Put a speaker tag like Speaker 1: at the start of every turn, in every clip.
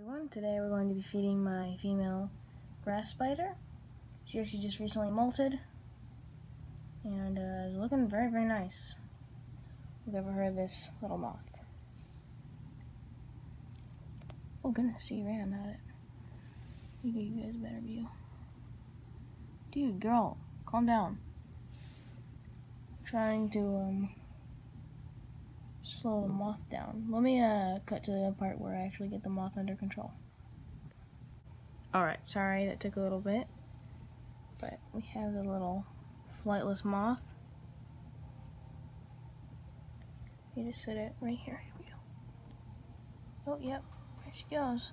Speaker 1: everyone, today we're going to be feeding my female grass spider. She actually just recently molted and uh, is looking very very nice. You've ever heard this little moth? Oh goodness, she ran at it. You you guys a better view. Dude, girl, calm down. trying to um slow the moth down. Let me uh, cut to the part where I actually get the moth under control. Alright, sorry that took a little bit. But we have the little flightless moth. You just set it right here. Oh, yep. There she goes.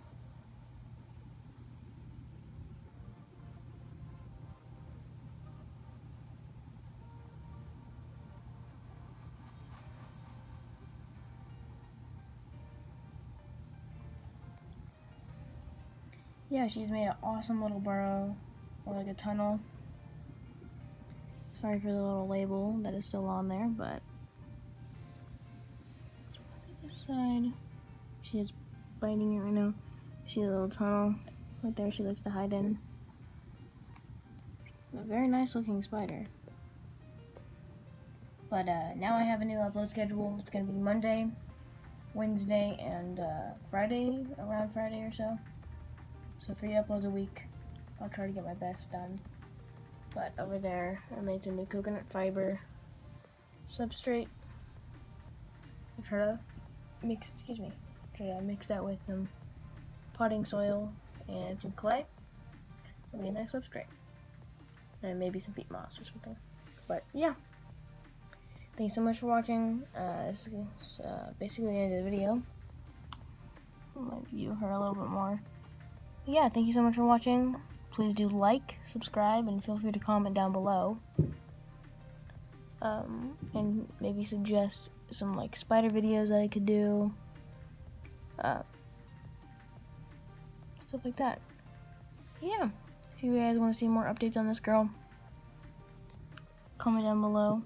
Speaker 1: Yeah, she's made an awesome little burrow, or like a tunnel. Sorry for the little label that is still on there, but this side. She is biting it right now. See the little tunnel right there she likes to hide in. A very nice looking spider. But uh, now I have a new upload schedule. It's going to be Monday, Wednesday, and uh, Friday, around Friday or so. So three uploads a week. I'll try to get my best done. But over there, I made some new coconut fiber substrate. I try to mix, excuse me, try to mix that with some potting soil and some clay. It'll be a nice substrate. And maybe some peat moss or something. But yeah. Thanks so much for watching. Uh, this is uh, basically the end of the video. Might view her a little bit more yeah, thank you so much for watching. Please do like, subscribe, and feel free to comment down below. Um, and maybe suggest some like spider videos that I could do. Uh, stuff like that. Yeah, if you guys want to see more updates on this girl, comment down below.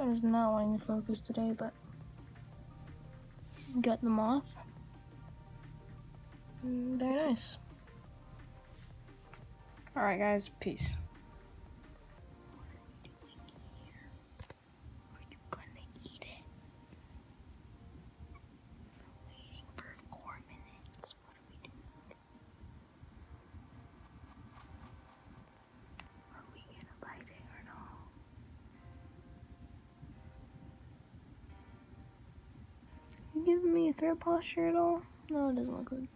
Speaker 1: I was not wanting to focus today, but got the moth. Mm, very nice. Alright guys, peace. Giving me threat posture at all? No, it doesn't look good.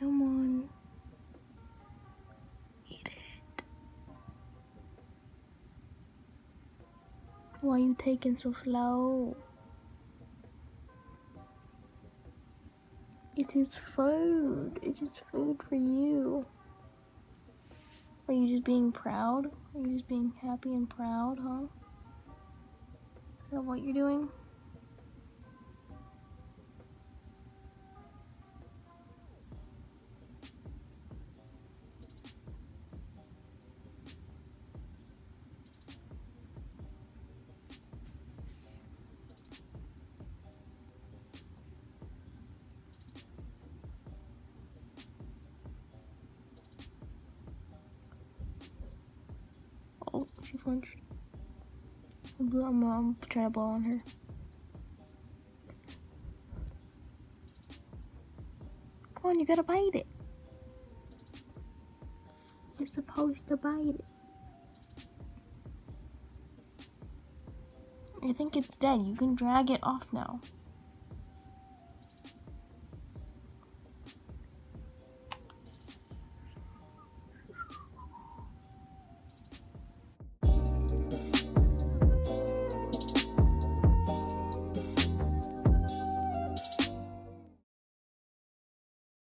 Speaker 1: Come on. Eat it. Why are you taking so slow? It is food. It is food for you. Are you just being proud? Are you just being happy and proud, huh? Is that what you're doing? I'm, I'm, trying to blow on her. Come on, you gotta bite it. You're supposed to bite it. I think it's dead. You can drag it off now.